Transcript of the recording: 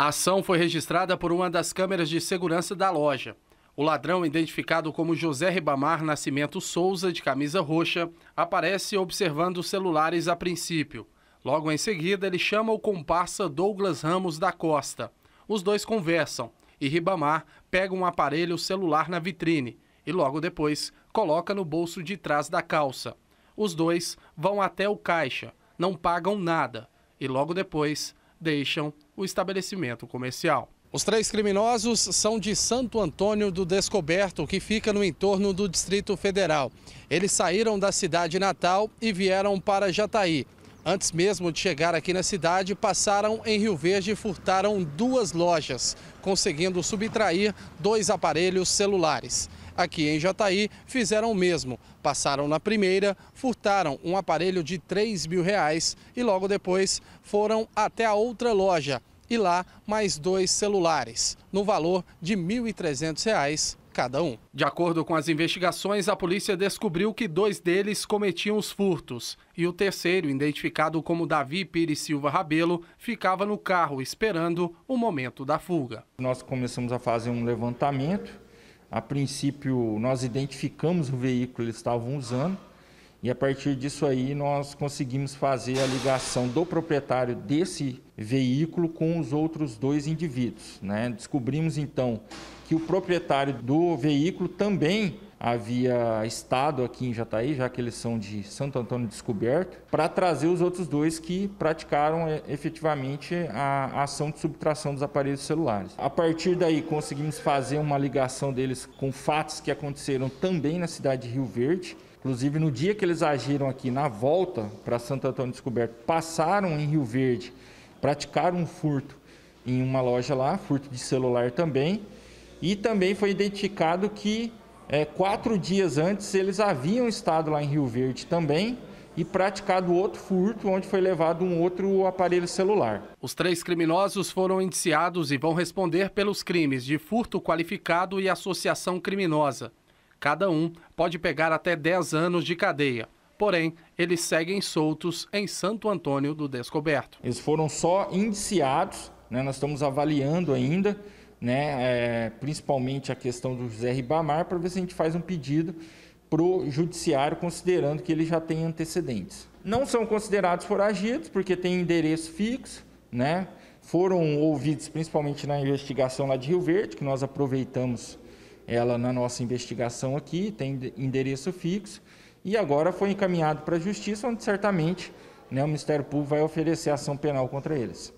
A ação foi registrada por uma das câmeras de segurança da loja. O ladrão, identificado como José Ribamar Nascimento Souza, de camisa roxa, aparece observando os celulares a princípio. Logo em seguida, ele chama o comparsa Douglas Ramos da Costa. Os dois conversam e Ribamar pega um aparelho celular na vitrine e logo depois coloca no bolso de trás da calça. Os dois vão até o caixa, não pagam nada e logo depois deixam o estabelecimento comercial. Os três criminosos são de Santo Antônio do Descoberto, que fica no entorno do Distrito Federal. Eles saíram da cidade natal e vieram para Jataí. Antes mesmo de chegar aqui na cidade, passaram em Rio Verde e furtaram duas lojas, conseguindo subtrair dois aparelhos celulares. Aqui em Jataí fizeram o mesmo. Passaram na primeira, furtaram um aparelho de 3 mil reais e logo depois foram até a outra loja e lá mais dois celulares, no valor de R$ 1.300 cada um. De acordo com as investigações, a polícia descobriu que dois deles cometiam os furtos e o terceiro, identificado como Davi Pires Silva Rabelo, ficava no carro esperando o momento da fuga. Nós começamos a fazer um levantamento. A princípio, nós identificamos o veículo que eles estavam usando e a partir disso aí nós conseguimos fazer a ligação do proprietário desse veículo com os outros dois indivíduos. Né? Descobrimos então que o proprietário do veículo também havia estado aqui em Jataí, já que eles são de Santo Antônio Descoberto, para trazer os outros dois que praticaram é, efetivamente a ação de subtração dos aparelhos celulares. A partir daí conseguimos fazer uma ligação deles com fatos que aconteceram também na cidade de Rio Verde, Inclusive, no dia que eles agiram aqui na volta para Santo Antônio Descoberto, passaram em Rio Verde, praticaram um furto em uma loja lá, furto de celular também. E também foi identificado que é, quatro dias antes eles haviam estado lá em Rio Verde também e praticado outro furto, onde foi levado um outro aparelho celular. Os três criminosos foram indiciados e vão responder pelos crimes de furto qualificado e associação criminosa. Cada um pode pegar até 10 anos de cadeia. Porém, eles seguem soltos em Santo Antônio do Descoberto. Eles foram só indiciados, né? nós estamos avaliando ainda, né? É, principalmente a questão do José Ribamar, para ver se a gente faz um pedido para o judiciário, considerando que ele já tem antecedentes. Não são considerados foragidos, porque tem endereço fixo, né? foram ouvidos principalmente na investigação lá de Rio Verde, que nós aproveitamos ela na nossa investigação aqui, tem endereço fixo, e agora foi encaminhado para a Justiça, onde certamente né, o Ministério Público vai oferecer ação penal contra eles.